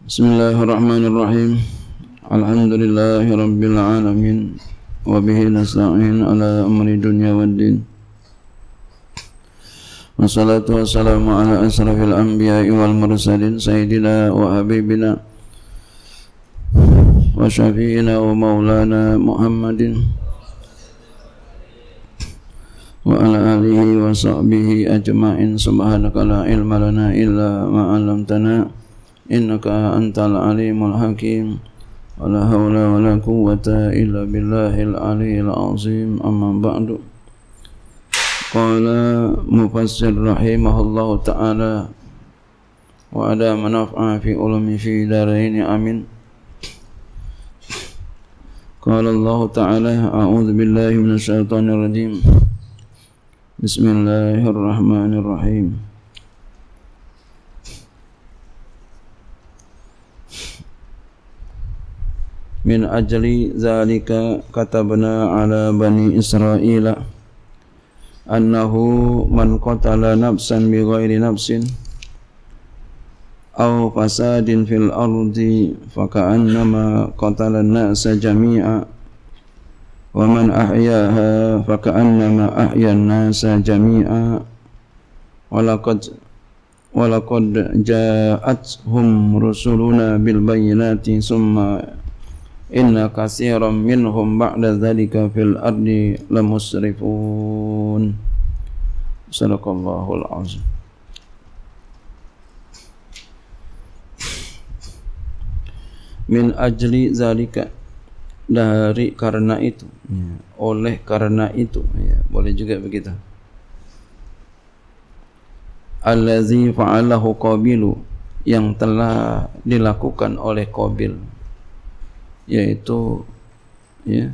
Bismillahirrahmanirrahim. Alhamdulillahirabbil alamin wa bihi nasta'in ala amri dunya waddin. Wassalatu wassalamu ala asrafil anbiya'i wal mursalin sayyidina wa habibina wa syafi'ina wa maulana Muhammadin wa ala alihi إنك أنت العليم الحكيم. ولا حول ولا قوة إلا بالله العلي العظيم. أما بعد. قال مفسر رحمه الله تعالى وأدام نفع في علم في دارين أمين. قال الله تعالى أعوذ بالله من الشيطان الرجيم. بسم الله الرحمن الرحيم. min ajli zalika katabna ala bani Israel annahu man qatala nafsan bighairi nafsin aw fasadin fil ardi faka'annama qatala an-nasa jami'a wa man ahyaha faka'annama ahya an-nasa jami'a walaqad walaqad ja'atuhum rusuluna bil bayyinati summa inna kasiram minhum ba'da dhalika fil ardi lamusrifun. Sadaqallahul azim. Min ajli zalika. Dari karena itu. Ya. oleh karena itu. Ya. boleh juga begitu. Allazi fa'alahu qabilu. Yang telah dilakukan oleh qabil yaitu ya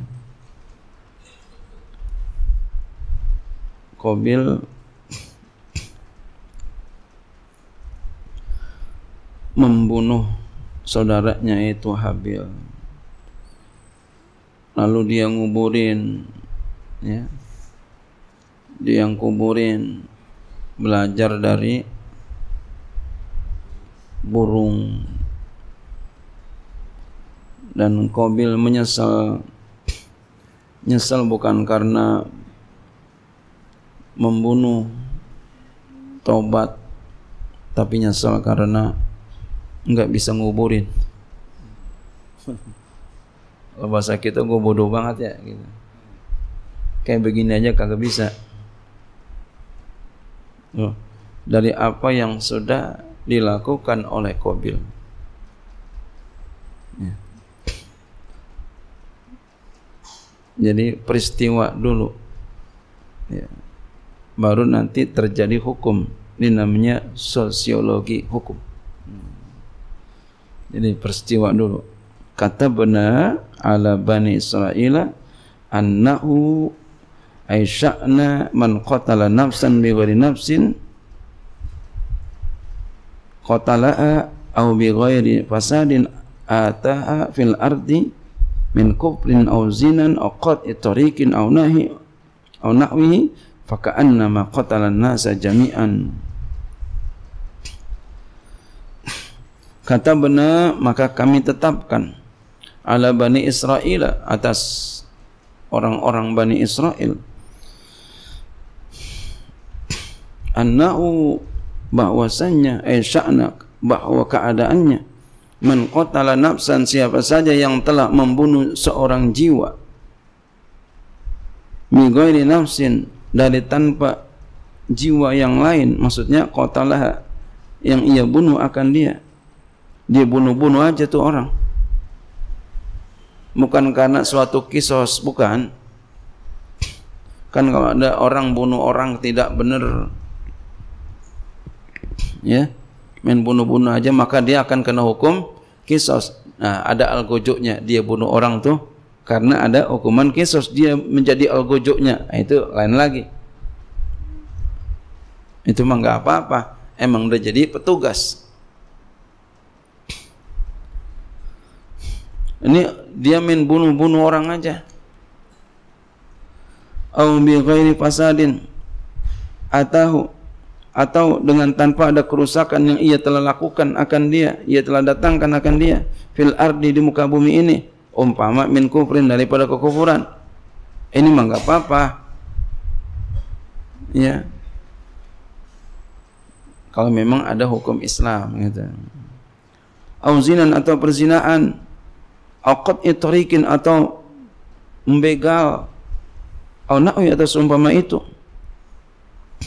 qabil membunuh saudaranya itu Habil. Lalu dia nguburin ya dia yang kuburin belajar dari burung dan Qabil menyesal. Nyesal bukan karena membunuh tobat tapi nyesal karena nggak bisa nguburin. Kalau bahasa kita gue bodoh banget ya gitu. Kayak begini aja kagak bisa. Oh, dari apa yang sudah dilakukan oleh Kobil ya. Jadi peristiwa dulu ya. baru nanti terjadi hukum ini namanya sosiologi hukum jadi peristiwa dulu. Kata benar ala bani Israel annahu aisya'na man qatala nafsan bi ghairi nafsin qatala'a aw bi ghairi fasadin ataha fil ardi min kufrin aw zinan aw qat'i tariqin aw nahi aw nahwihi faka'annama qatala an-nasa jami'an. Kata benar maka kami tetapkan ala Bani Israel atas orang-orang Bani Israel. Annahu bahwasanya eh sya'na bahwa keadaannya man qatala nafsan siapa saja yang telah membunuh seorang jiwa mi ghairi nafsin dari tanpa jiwa yang lain maksudnya qatalah yang ia bunuh akan dia. Dia bunuh-bunuh aja tuh orang. Bukan karena suatu kisos bukan. Kan kalau ada orang bunuh orang tidak benar. Ya main bunuh-bunuh aja maka dia akan kena hukum kisos. Nah ada algojoknya dia bunuh orang tuh karena ada hukuman kisos. Dia menjadi algojoknya. Nah, itu lain lagi. Itu mah nggak apa-apa. Emang udah jadi petugas. Ini dia main bunuh-bunuh orang aja. Au bi ghairi fasadin. Atahu atau dengan tanpa ada kerusakan yang ia telah lakukan akan dia, ia telah datangkan akan dia fil ardi di muka bumi ini umpama min kufrin daripada kekufuran. Ini mah enggak apa-apa. Ya. Kalau memang ada hukum Islam gitu. Auzinan atau perzinaan, aqad itrikin atau membegal, au na'wi atau seumpama itu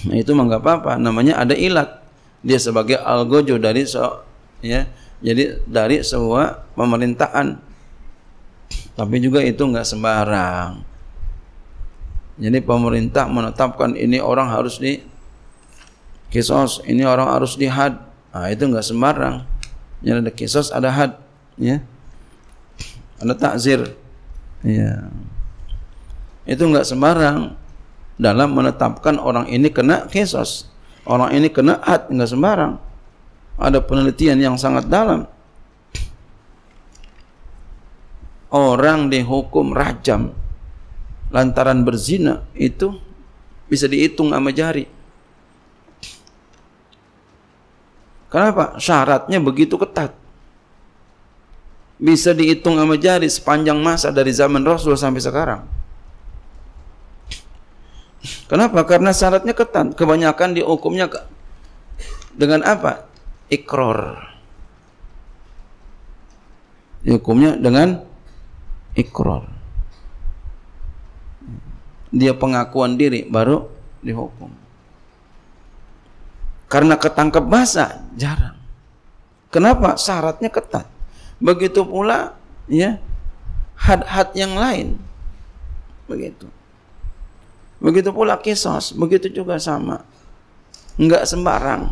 Nah, itu mah apa-apa, namanya ada ilat. Dia sebagai algojo dari so ya. Jadi dari sebuah pemerintahan. Tapi juga itu enggak sembarang. Jadi pemerintah menetapkan ini orang harus di kisos, ini orang harus di had. Nah, itu enggak sembarang. Jadi ada kisos, ada had, ya. Ada takzir. Ya. Itu enggak sembarang dalam menetapkan orang ini kena kisos. Orang ini kena had, enggak sembarang. Ada penelitian yang sangat dalam. Orang dihukum rajam lantaran berzina itu bisa dihitung sama jari. Kenapa? Syaratnya begitu ketat. Bisa dihitung sama jari sepanjang masa dari zaman Rasul sampai sekarang. Kenapa? Karena syaratnya ketat. Kebanyakan dihukumnya ke, dengan apa? Ikror. Dihukumnya dengan ikror. Dia pengakuan diri baru dihukum. Karena ketangkep basah jarang. Kenapa? Syaratnya ketat. Begitu pula ya had-had yang lain. Begitu. Begitu pula kisos, begitu juga sama. Enggak sembarang.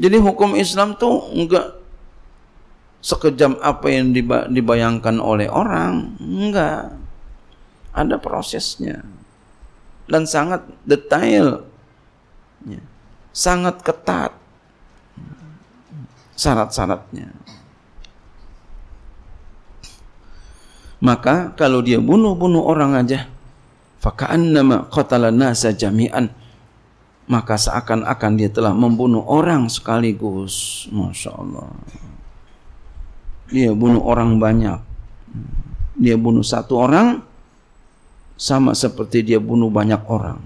Jadi hukum Islam tuh enggak sekejam apa yang dibayangkan oleh orang. Enggak. Ada prosesnya. Dan sangat detail. Ya. Sangat ketat. Syarat-syaratnya. Maka kalau dia bunuh-bunuh orang aja faka'annama qatala nasa jami'an. Maka seakan-akan dia telah membunuh orang sekaligus. Masya Allah. Dia bunuh orang banyak. Dia bunuh satu orang sama seperti dia bunuh banyak orang.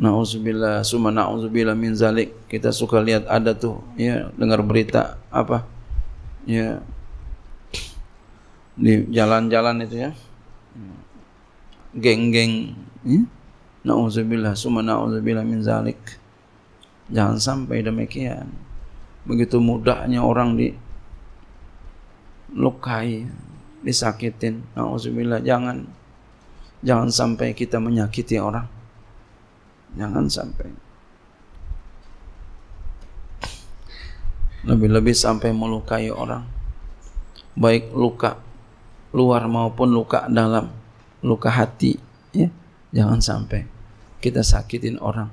Nauzubillah summa nauzubillah min zalik. Kita suka lihat ada tuh ya dengar berita apa? Ya. Di jalan-jalan itu ya geng-geng. Ya? Na'udzubillah Suma na'udzubillah min zalik. Jangan sampai demikian. Begitu mudahnya orang di Lukai Disakitin. Na'udzubillah Jangan. Jangan sampai kita menyakiti orang. Jangan sampai. Lebih-lebih sampai melukai orang. Baik luka Luar maupun luka dalam luka hati ya. Jangan sampai kita sakitin orang.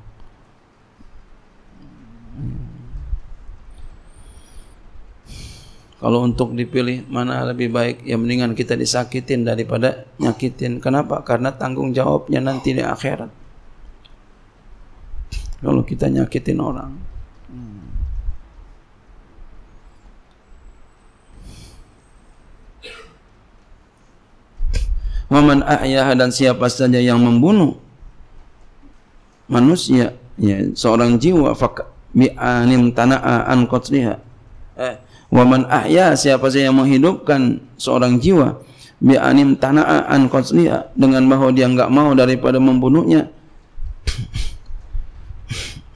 Kalau untuk dipilih mana lebih baik ya mendingan kita disakitin daripada nyakitin. Kenapa? Karena tanggung jawabnya nanti di akhirat. Kalau kita nyakitin orang Waman ahyaha dan siapa saja yang membunuh manusia ya seorang jiwa fak bi anim tana'a an qatliha. Eh waman ahya siapa saja yang menghidupkan seorang jiwa bi anim tana'a an qatliha dengan bahwa dia enggak mau daripada membunuhnya.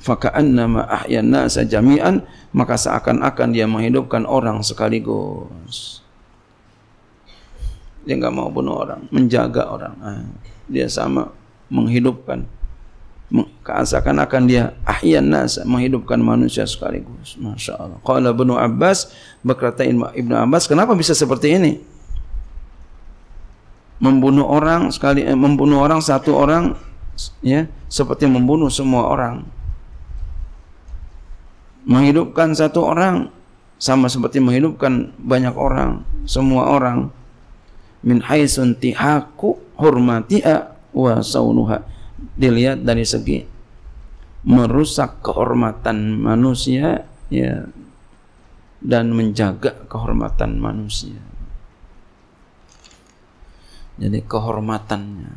Faka'annama ahya nasa jami'an maka seakan-akan dia menghidupkan orang sekaligus dia nggak mau bunuh orang, menjaga orang. Nah, dia sama menghidupkan. Keasakan akan dia ahyan nas menghidupkan manusia sekaligus. Masya Allah. Qala Ibnu Abbas berkata Ibnu Abbas, kenapa bisa seperti ini? Membunuh orang sekali eh, membunuh orang satu orang ya seperti membunuh semua orang. Menghidupkan satu orang sama seperti menghidupkan banyak orang, semua orang min haisun tihaku hurmatiha wa saunuha dilihat dari segi merusak kehormatan manusia ya dan menjaga kehormatan manusia. Jadi kehormatannya.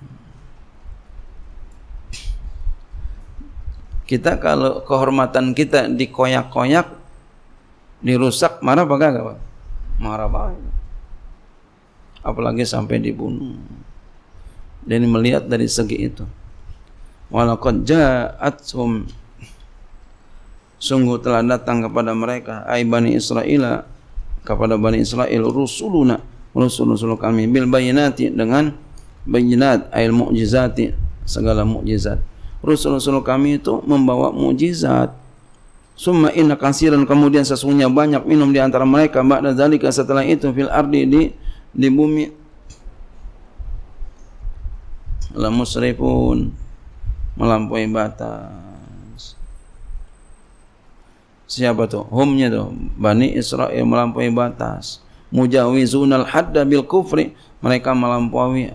Kita kalau kehormatan kita dikoyak-koyak, dirusak, marah apa enggak? Marah banget. Apalagi sampai dibunuh. Dan melihat dari segi itu. Walaqad ja'athum sungguh telah datang kepada mereka ai bani Israel kepada bani Israel rusuluna rasul-rasul kami bil bayinati dengan bayinat ail mukjizati segala mukjizat rasul-rasul kami itu membawa mukjizat summa inna kasiran kemudian sesungguhnya banyak minum di antara mereka ba'da zalika setelah itu fil ardi di di bumi la musrifun melampaui batas. Siapa tuh? Humnya tuh Bani Israel melampaui batas. Mujawizunal hadda bil kufri. Mereka melampaui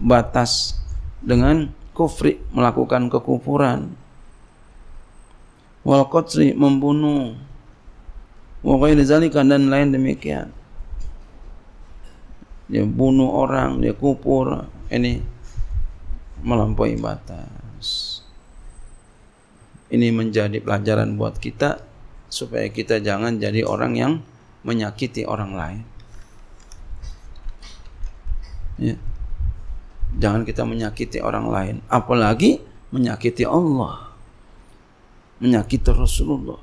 batas dengan kufri melakukan kekufuran. Wal qatri membunuh. Wa ghairi dan lain demikian. Dia bunuh orang, dia kupur. Ini melampaui batas. Ini menjadi pelajaran buat kita supaya kita jangan jadi orang yang menyakiti orang lain. Ya. Jangan kita menyakiti orang lain, apalagi menyakiti Allah. Menyakiti Rasulullah.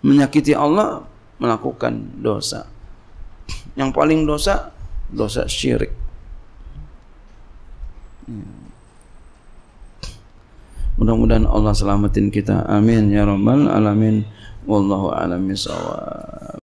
Menyakiti Allah melakukan dosa. Yang paling dosa dosa syirik. Mudah-mudahan Allah selamatin kita. Amin ya rabbal alamin. Wallahu a'lam bishawab.